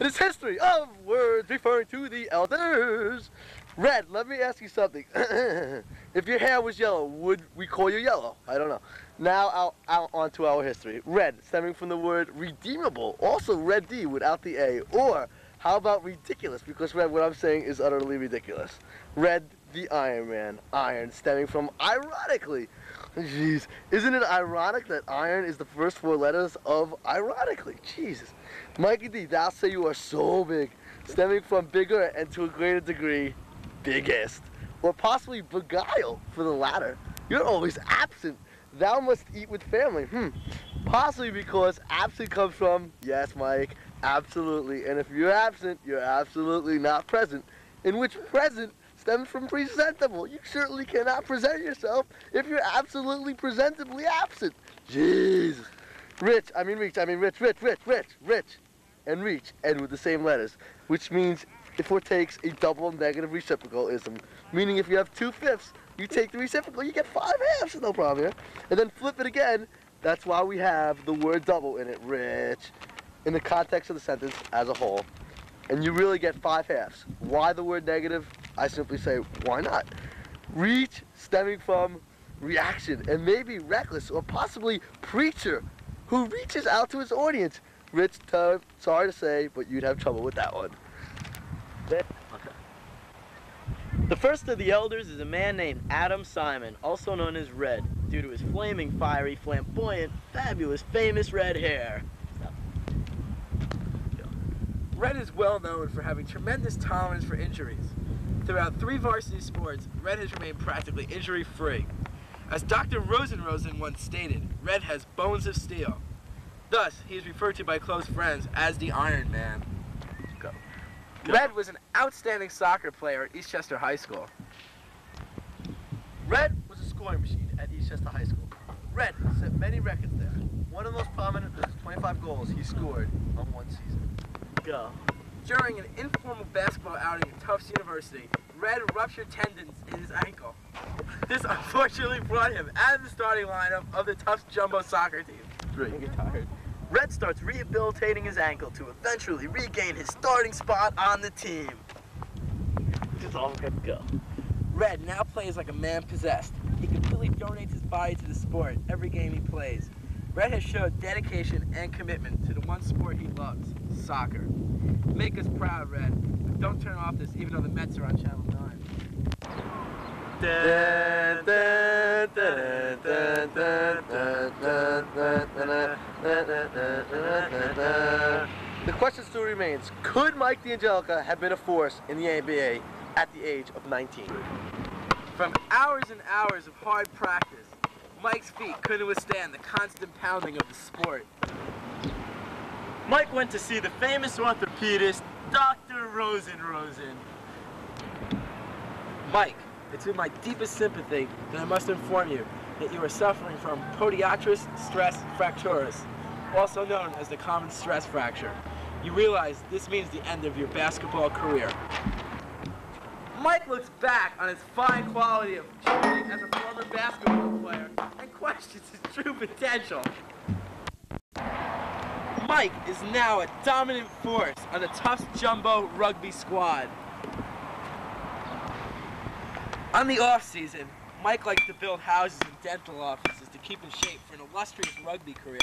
It is history of words referring to the elders. Red, let me ask you something. if your hair was yellow, would we call you yellow? I don't know. Now out, out onto our history. Red, stemming from the word redeemable. Also red D without the A. Or how about ridiculous? Because red, what I'm saying is utterly ridiculous. Red, the Iron Man. Iron, stemming from ironically. Jeez, isn't it ironic that iron is the first four letters of ironically? Jesus. Mikey D, thou say you are so big, stemming from bigger and to a greater degree, biggest. Or possibly beguile for the latter. You're always absent. Thou must eat with family. Hmm. Possibly because absent comes from, yes, Mike, absolutely. And if you're absent, you're absolutely not present. In which present stems from presentable. You certainly cannot present yourself if you're absolutely presentably absent. Jesus. Rich, I mean reach, I mean rich, rich, rich, rich, rich, and reach end with the same letters, which means if it foretakes a double negative reciprocalism, meaning if you have two fifths, you take the reciprocal, you get five halves, no problem here. And then flip it again, that's why we have the word double in it, rich, in the context of the sentence as a whole. And you really get five halves. Why the word negative? I simply say, why not? Reach stemming from reaction and maybe reckless or possibly preacher who reaches out to his audience. Rich, uh, sorry to say, but you'd have trouble with that one. The first of the elders is a man named Adam Simon, also known as Red, due to his flaming, fiery, flamboyant, fabulous, famous red hair. Red is well known for having tremendous tolerance for injuries. Throughout three varsity sports, Red has remained practically injury-free. As Dr. Rosenrosen once stated, Red has bones of steel. Thus, he is referred to by close friends as the Iron Man. Go. Red was an outstanding soccer player at Eastchester High School. Red was a scoring machine at Eastchester High School. Red set many records there. One of the most prominent was 25 goals he scored on one season. During an informal basketball outing at Tufts University, Red ruptured tendons in his ankle. This unfortunately brought him out of the starting lineup of the Tufts Jumbo soccer team. Three. tired. Red starts rehabilitating his ankle to eventually regain his starting spot on the team. Just all good go. Red now plays like a man possessed. He completely donates his body to the sport every game he plays. Red has showed dedication and commitment to the one sport he loves, soccer. Make us proud, Red. But don't turn off this even though the Mets are on Channel 9. The question still remains, could Mike D'Angelica have been a force in the NBA at the age of 19? From hours and hours of hard practice, Mike's feet couldn't withstand the constant pounding of the sport. Mike went to see the famous orthopedist, Dr. Rosen Rosen. Mike, it's with my deepest sympathy that I must inform you that you are suffering from podiatrus stress fracturus, also known as the common stress fracture. You realize this means the end of your basketball career. Mike looks back on his fine quality of cheating as a former basketball player and questions his true potential. Mike is now a dominant force on the Tufts Jumbo rugby squad. On the off season, Mike likes to build houses and dental offices to keep in shape for an illustrious rugby career.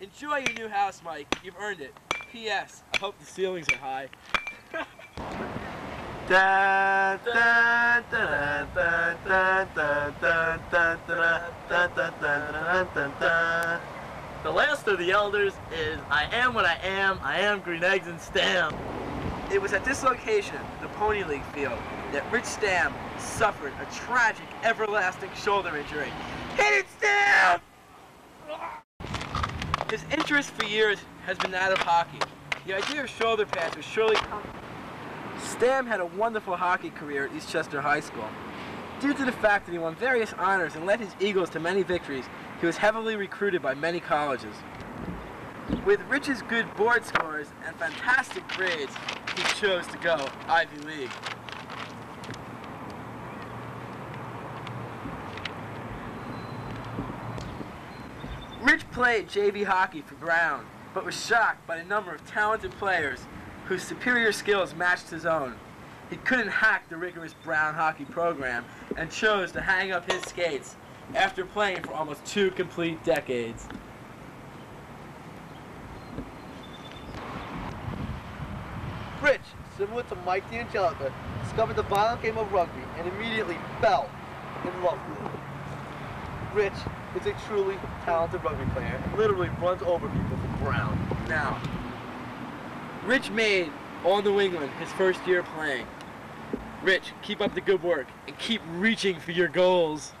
Enjoy your new house, Mike. You've earned it. P.S. I hope the ceilings are high. The last of the elders is I am what I am, I am green eggs and stam. It was at this location, the Pony League field, that Rich Stam suffered a tragic, everlasting shoulder injury. Hit it, Stam! His interest for years has been that of hockey. The idea of shoulder pads was surely. Stam had a wonderful hockey career at Eastchester High School. Due to the fact that he won various honors and led his Eagles to many victories, he was heavily recruited by many colleges. With Rich's good board scores and fantastic grades, he chose to go Ivy League. Rich played JV hockey for Brown. but was shocked by the number of talented players whose superior skills matched his own. He couldn't hack the rigorous Brown hockey program and chose to hang up his skates after playing for almost two complete decades. Rich, similar to Mike D'Angelica, discovered the violent game of rugby and immediately fell in love with it. Rich is a truly talented rugby player and literally runs over people for Brown. Now, Rich made All New England his first year playing. Rich, keep up the good work and keep reaching for your goals.